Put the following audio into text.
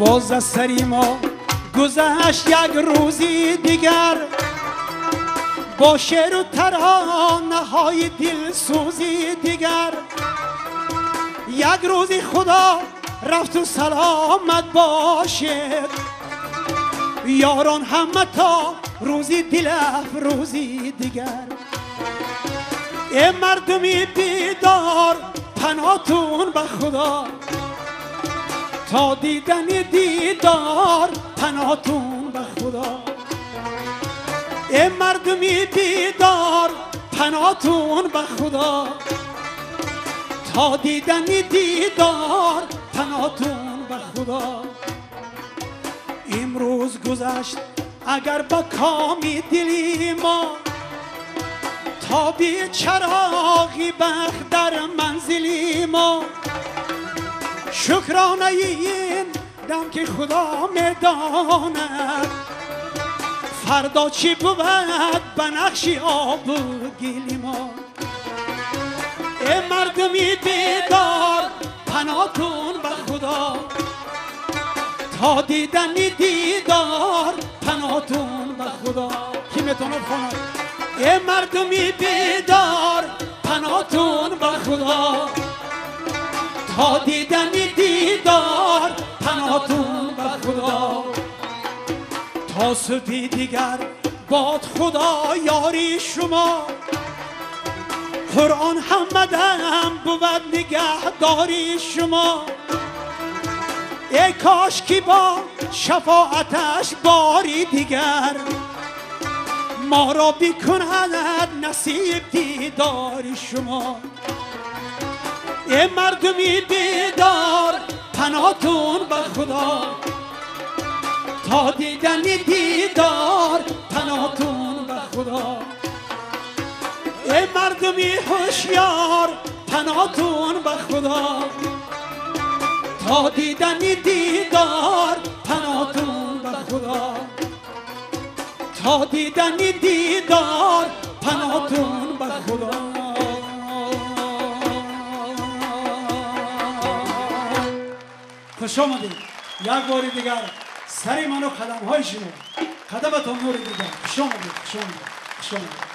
باز از سری ما گذشت یک روزی دیگر. با شعر و ترانه های دل سوزی دیگر. یک روزی خدا رفت و سلامت باشد. یاران همه تا روزی دل روزی دیگر. ای مردمی بیدار پناتون به خدا. تا دیدن دیدار پناتون به خدا. ای مردمی بیدار پناتون به خدا. تا دیدن دیدار پناتون به خدا. امروز گذشت اگر با کامی دلی ما تا بی چراغی بخت در منزلی ما. شکرانه این دم که خدا می‌داند. فردا چی بود؟ بنخشی آب و گلی ما ای مردمی بیدار پناتون به خدا. تا دیدن دیدار پناتون به خدا. کی می‌تونه بخونه ای مردمی بیدار پناتون به خدا. تا دیدن صبحی دیگر باد خدا یاری شما. قرآن هم بود نگهداری شما. ای کاش کی با شفاعتش باری دیگر. ما را بیکند نصیب دیداری شما. ای مردمی بیدار پناتون به خدا. تا دیدن دیدار پناتون به خدا. ای مردمی هوشیار پناتون به خدا. تا دیدن دیدار پناتون به خدا. تا دیدن دیدار پناتون به خدا. خوش آمدید. یک بار دیگر. سری منو قدم های شما قدمتون نور دیگر خوش آمدید خوش آمدید خوش آمدید